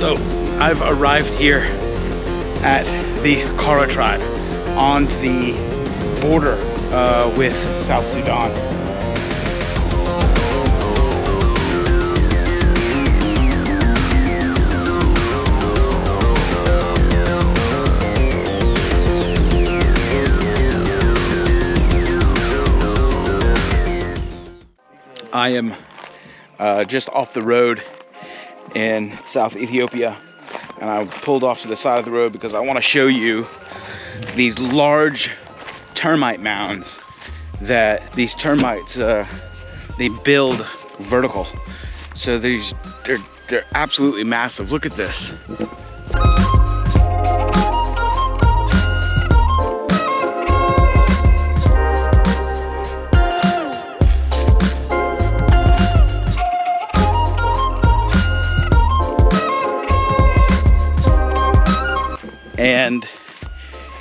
So I've arrived here at the Kara tribe on the border uh, with South Sudan. I am uh, just off the road in South Ethiopia and I pulled off to the side of the road because I want to show you these large termite mounds that these termites uh, they build vertical. So these they're they're absolutely massive. Look at this and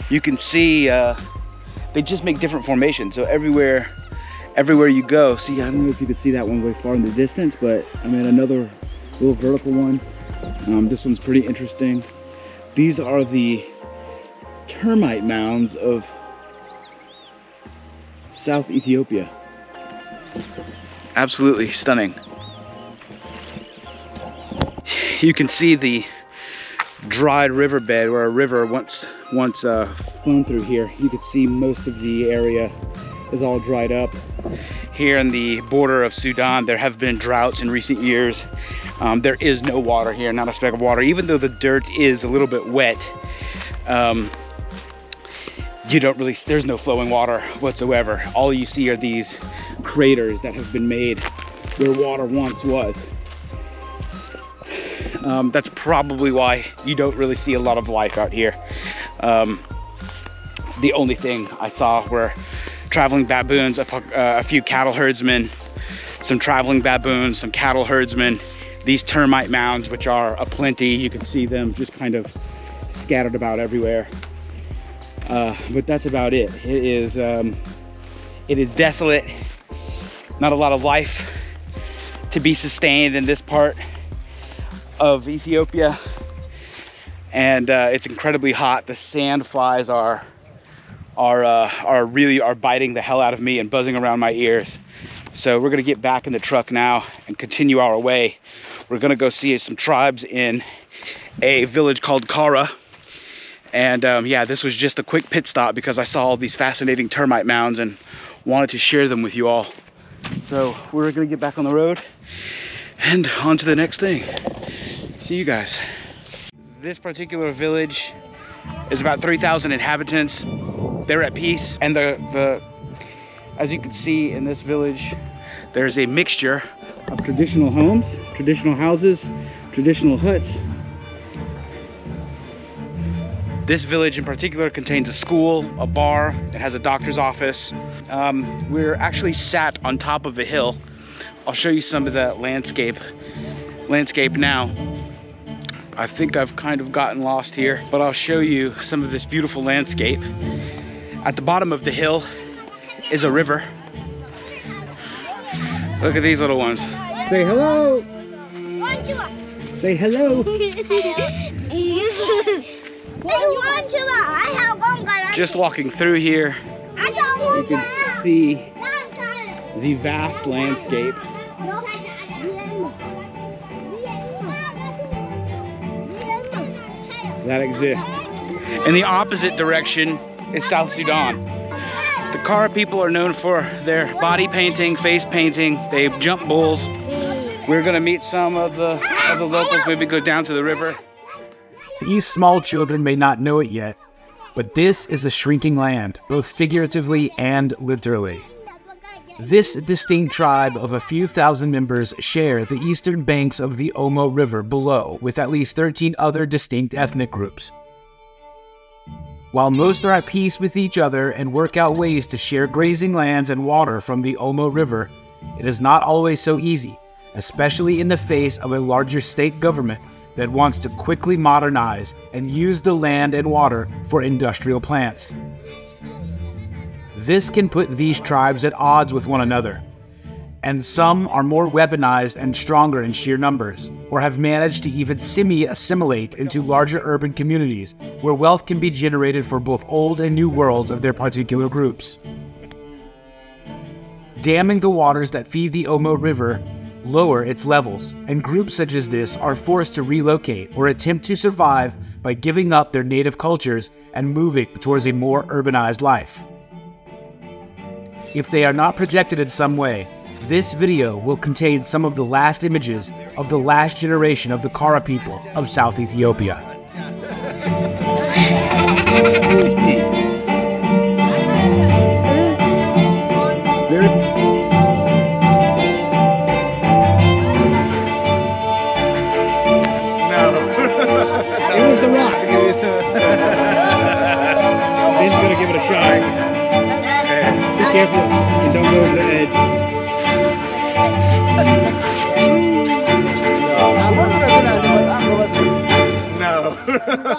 you can see uh, they just make different formations. So everywhere, everywhere you go, see, I don't know if you can see that one way far in the distance, but I mean, another little vertical one. Um, this one's pretty interesting. These are the termite mounds of South Ethiopia. Absolutely stunning. You can see the dried riverbed where a river once once uh, flown through here. You could see most of the area is all dried up. Here in the border of Sudan, there have been droughts in recent years. Um, there is no water here, not a speck of water. Even though the dirt is a little bit wet, um, you don't really, there's no flowing water whatsoever. All you see are these craters that have been made where water once was. Um, that's probably why you don't really see a lot of life out here. Um, the only thing I saw were traveling baboons, a, uh, a few cattle herdsmen, some traveling baboons, some cattle herdsmen, these termite mounds, which are aplenty. You can see them just kind of scattered about everywhere. Uh, but that's about it. It is, um, it is desolate. Not a lot of life to be sustained in this part of Ethiopia and uh, it's incredibly hot. The sand flies are are uh, are really are biting the hell out of me and buzzing around my ears. So we're gonna get back in the truck now and continue our way. We're gonna go see some tribes in a village called Kara. And um, yeah, this was just a quick pit stop because I saw all these fascinating termite mounds and wanted to share them with you all. So we're gonna get back on the road and on to the next thing. See you guys. This particular village is about 3,000 inhabitants. They're at peace. And the, the, as you can see in this village, there's a mixture of traditional homes, traditional houses, traditional huts. This village in particular contains a school, a bar, it has a doctor's office. Um, we're actually sat on top of a hill. I'll show you some of the landscape landscape now. I think I've kind of gotten lost here, but I'll show you some of this beautiful landscape. At the bottom of the hill is a river. Look at these little ones. Say hello. Say hello. Just walking through here, you can see the vast landscape that exists. In the opposite direction is South Sudan. The Kara people are known for their body painting, face painting. They jump bulls. We're gonna meet some of the, of the locals, maybe go down to the river. These small children may not know it yet, but this is a shrinking land, both figuratively and literally. This distinct tribe of a few thousand members share the eastern banks of the Omo River below with at least 13 other distinct ethnic groups. While most are at peace with each other and work out ways to share grazing lands and water from the Omo River, it is not always so easy, especially in the face of a larger state government that wants to quickly modernize and use the land and water for industrial plants. This can put these tribes at odds with one another. and some are more weaponized and stronger in sheer numbers, or have managed to even semi assimilate into larger urban communities where wealth can be generated for both old and new worlds of their particular groups. Damming the waters that feed the Omo River lower its levels, and groups such as this are forced to relocate or attempt to survive by giving up their native cultures and moving towards a more urbanized life. If they are not projected in some way, this video will contain some of the last images of the last generation of the Kara people of South Ethiopia. Careful and don't go over the edge. No.